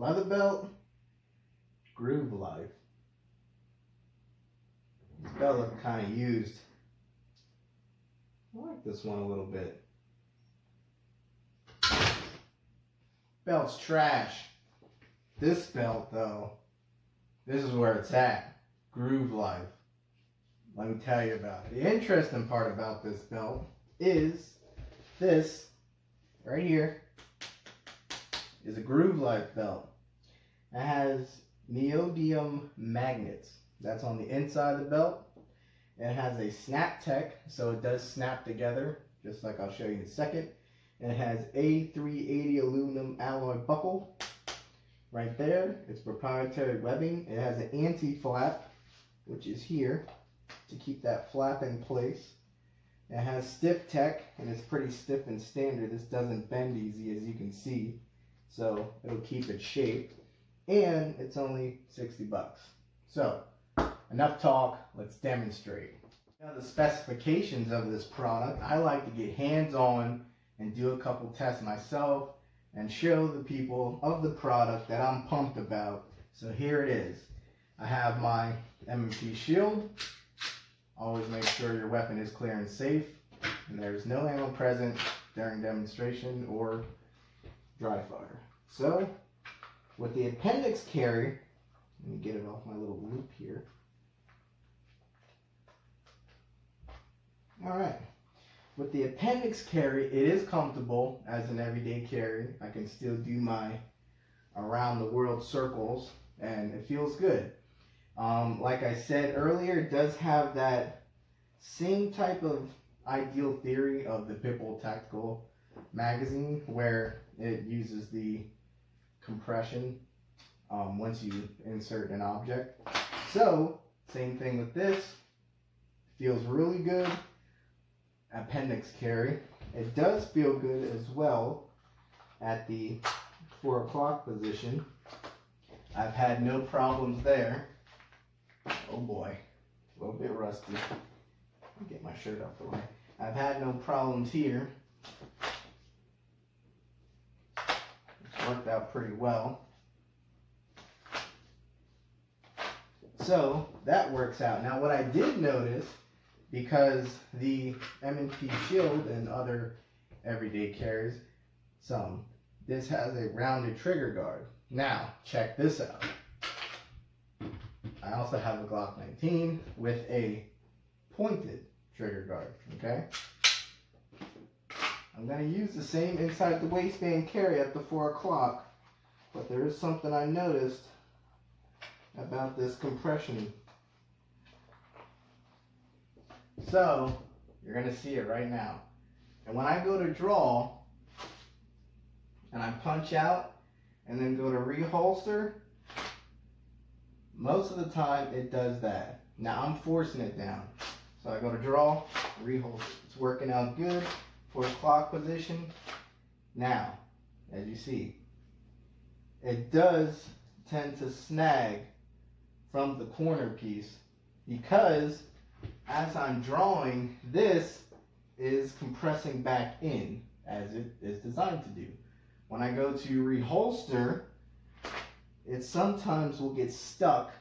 leather belt, Groove Life. This belt look kind of used. I like this one a little bit. Belt's trash. This belt, though, this is where it's at. Groove Life. Let me tell you about it. The interesting part about this belt is this right here is a Groove Life belt. It has neodymium magnets. That's on the inside of the belt. It has a snap tech, so it does snap together, just like I'll show you in a second. And it has A380 aluminum alloy buckle right there. It's proprietary webbing. It has an anti-flap, which is here, to keep that flap in place. It has stiff tech, and it's pretty stiff and standard. This doesn't bend easy, as you can see. So it'll keep its shape. And it's only 60 bucks. So, enough talk, let's demonstrate. Now the specifications of this product, I like to get hands-on and do a couple tests myself and show the people of the product that I'm pumped about. So here it is. I have my M&P shield. Always make sure your weapon is clear and safe and there's no ammo present during demonstration or dry fire. So with the appendix carry, let me get it off my little loop here. All right. With the appendix carry, it is comfortable as an everyday carry. I can still do my around the world circles and it feels good. Um, like I said earlier, it does have that same type of ideal theory of the Pitbull Tactical magazine where it uses the compression um, once you insert an object. So, same thing with this. Feels really good. Appendix carry. It does feel good as well at the 4 o'clock position. I've had no problems there. Oh boy, a little bit rusty. Get my shirt out the way. I've had no problems here. It's worked out pretty well. So that works out. Now what I did notice, because the M&P Shield and other everyday carries, some, this has a rounded trigger guard. Now, check this out. I also have a Glock 19 with a pointed trigger guard, okay? I'm going to use the same inside the waistband carry at the 4 o'clock, but there is something I noticed about this compression. So, you're going to see it right now. And when I go to draw, and I punch out, and then go to reholster, most of the time it does that. Now I'm forcing it down. So I go to draw, reholster. It's working out good. For clock position. Now, as you see, it does tend to snag from the corner piece because as I'm drawing, this is compressing back in as it is designed to do. When I go to reholster, it sometimes will get stuck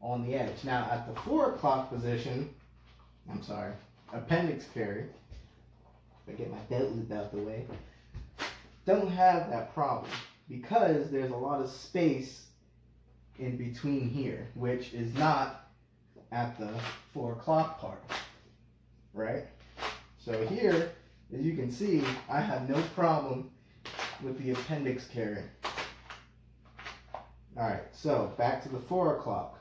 on the edge. Now at the four o'clock position, I'm sorry, appendix carry, I get my belt loop out the way, don't have that problem because there's a lot of space in between here, which is not at the four o'clock part, right? So here, as you can see, I have no problem with the appendix carry. All right, so back to the four o'clock.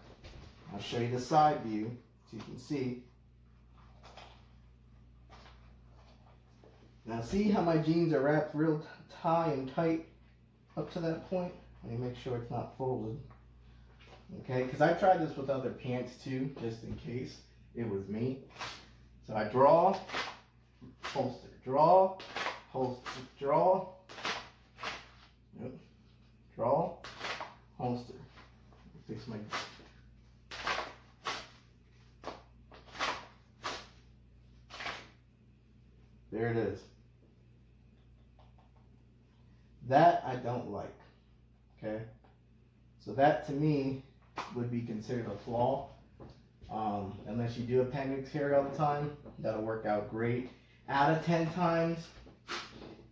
I'll show you the side view so you can see. Now see how my jeans are wrapped real tie and tight up to that point? Let me make sure it's not folded. Okay, because I tried this with other pants too, just in case it was me. So I draw, holster, draw, holster, draw, yep. draw, holster. Fix my There it is. That I don't like. Okay? So that to me would be considered a flaw. Um, unless you do a appendix carry all the time, that'll work out great. Out of 10 times,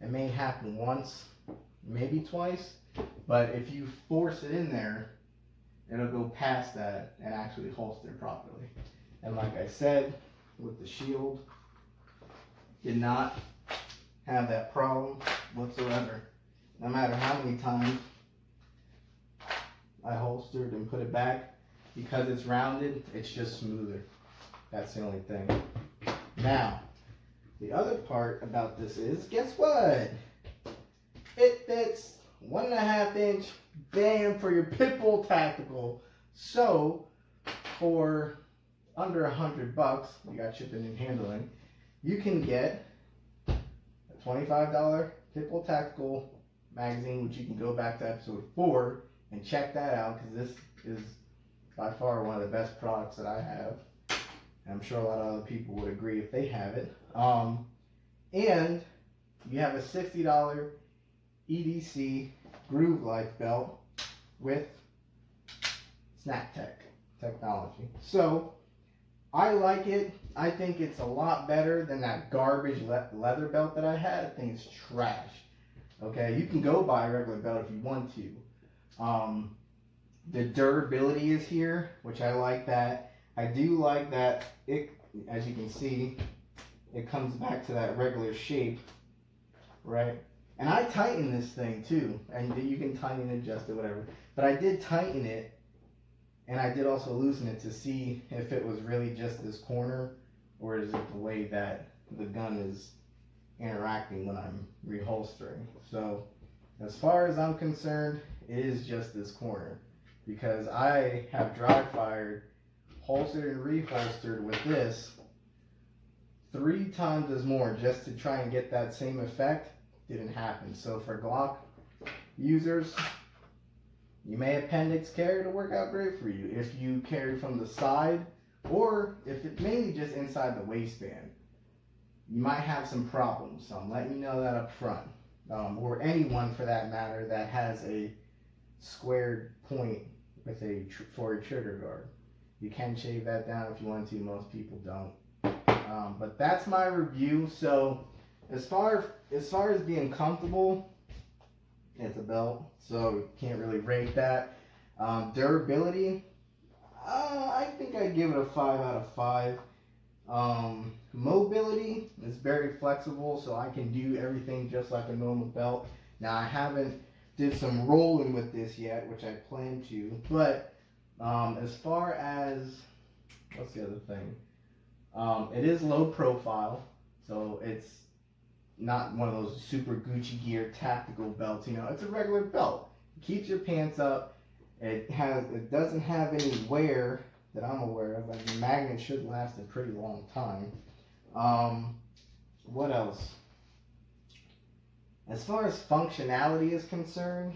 it may happen once, maybe twice, but if you force it in there, it'll go past that and actually holster properly. And like I said, with the shield, did not have that problem whatsoever. No matter how many times I holstered and put it back, because it's rounded, it's just smoother. That's the only thing. Now, the other part about this is, guess what? It fits one and a half inch band for your Pitbull Tactical. So, for under a hundred bucks, you got shipping and handling, you can get a $25 Pitbull Tactical magazine, which you can go back to episode four and check that out because this is by far one of the best products that I have. And I'm sure a lot of other people would agree if they have it. Um, and you have a $60 EDC Groove Life belt with SnapTech technology. So I like it. I think it's a lot better than that garbage le leather belt that I had. I think it's trash. Okay, you can go buy a regular belt if you want to. Um, the durability is here, which I like that. I do like that it, as you can see, it comes back to that regular shape, right? And I tighten this thing too, and you can tighten and adjust it, whatever. But I did tighten it, and I did also loosen it to see if it was really just this corner, or is it the way that the gun is interacting when I'm reholstering. So, as far as I'm concerned, it is just this corner because I have dry fired, holstered and reholstered with this three times as more just to try and get that same effect. Didn't happen. So for Glock users, you may appendix carry to work out great for you. If you carry from the side or if it mainly just inside the waistband, you might have some problems. So I'm letting you know that up front. Um, or anyone for that matter that has a squared point with a for a trigger guard. You can shave that down if you want to. Most people don't. Um, but that's my review. So as far as far as being comfortable, it's a belt, so can't really rate that. Um, durability, uh, I think I give it a five out of five. Um, mobility is very flexible, so I can do everything just like a normal belt. Now I haven't did some rolling with this yet, which I plan to. But um, as far as what's the other thing? Um, it is low profile, so it's not one of those super Gucci gear tactical belts. You know, it's a regular belt. It keeps your pants up. It has it doesn't have any wear that I'm aware of. and the magnet should last a pretty long time. Um, what else? As far as functionality is concerned,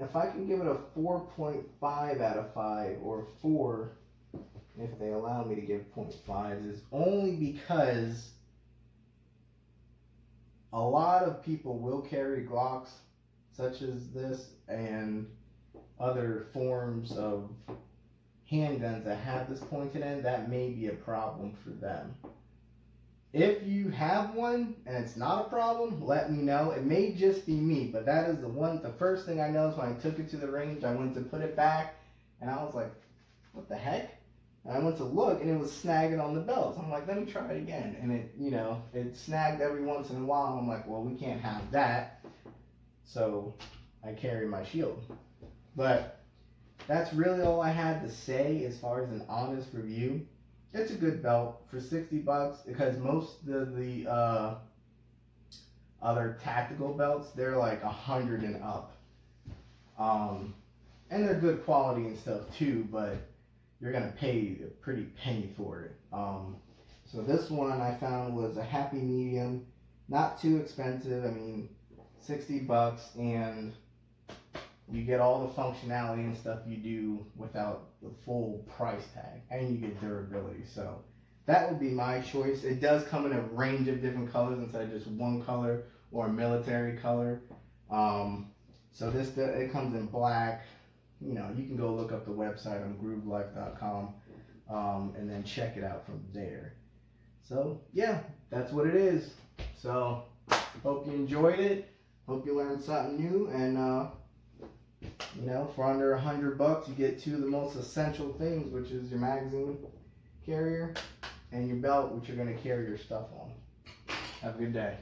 if I can give it a 4.5 out of 5 or 4 if they allow me to give 0.5s is only because a lot of people will carry Glocks such as this and other forms of handguns that have this pointed end, that may be a problem for them. If you have one and it's not a problem, let me know. It may just be me, but that is the one, the first thing I noticed when I took it to the range. I went to put it back and I was like, what the heck? And I went to look and it was snagging on the belt. So I'm like, let me try it again. And it, you know, it snagged every once in a while. I'm like, well, we can't have that. So I carry my shield. But that's really all I had to say as far as an honest review. It's a good belt for 60 bucks because most of the uh, other tactical belts they're like a hundred and up. Um, and they're good quality and stuff too but you're gonna pay a pretty penny for it. Um, so this one I found was a happy medium not too expensive I mean 60 bucks and you get all the functionality and stuff you do without the full price tag, and you get durability. So that would be my choice. It does come in a range of different colors instead of just one color or a military color. Um, So this it comes in black. You know, you can go look up the website on groovelife.com um, and then check it out from there. So yeah, that's what it is. So hope you enjoyed it. Hope you learned something new and uh, you know, for under a hundred bucks, you get two of the most essential things, which is your magazine carrier and your belt, which you're gonna carry your stuff on. Have a good day.